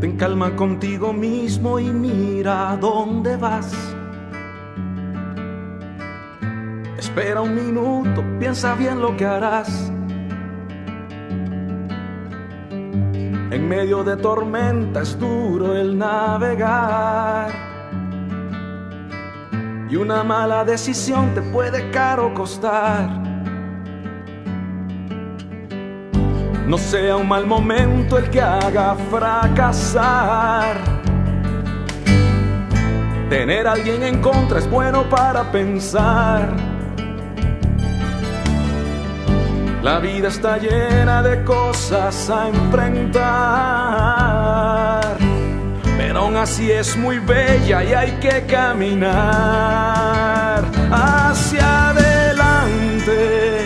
Ten calma contigo mismo y mira dónde vas. Espera un minuto, piensa bien lo que harás. En medio de tormenta es duro el navegar. Y una mala decisión te puede caro costar. No sea un mal momento el que haga fracasar. Tener a alguien en contra es bueno para pensar. La vida está llena de cosas a enfrentar, pero aún así es muy bella y hay que caminar hacia adelante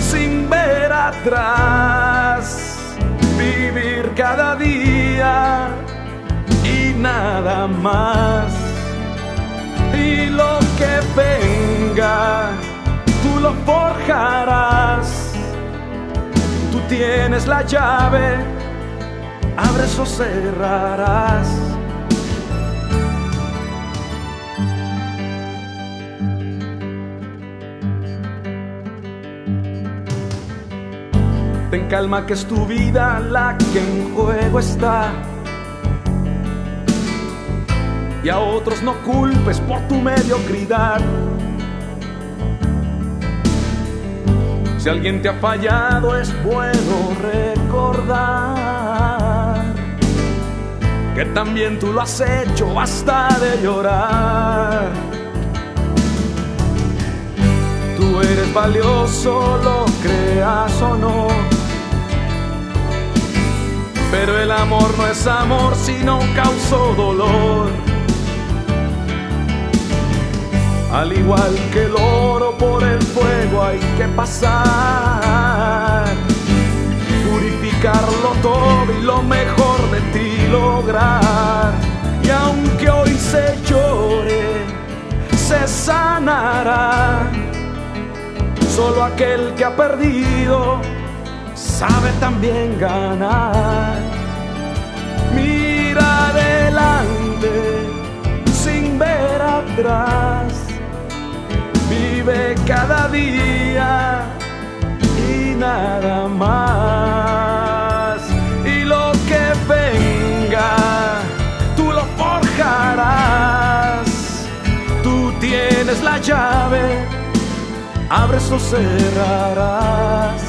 sin ver atrás, vivir cada día y nada más. Y lo que venga, tú lo forjarás Tú tienes la llave, abres o cerrarás. Ten calma que es tu vida la que en juego está. Y a otros no culpes por tu mediocridad. Si alguien te ha fallado es bueno recordar que también tú lo has hecho, basta de llorar. Tú eres valioso, lo creas o no. Pero el amor no es amor si no causó dolor. Al igual que el oro por el fuego hay que pasar, purificarlo todo y lo mejor de ti lograr. Y aunque hoy se llore, se sanará. Solo aquel que ha perdido sabe también ganar. Cada día y nada más. Y lo que venga, tú lo forjarás. Tú tienes la llave, abres o cerrarás.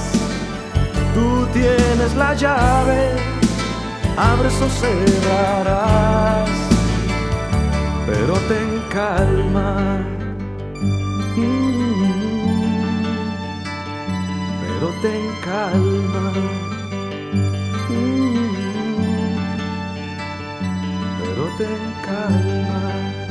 Tú tienes la llave, abres o cerrarás. Pero ten calma pero ten calma. Pero ten calma.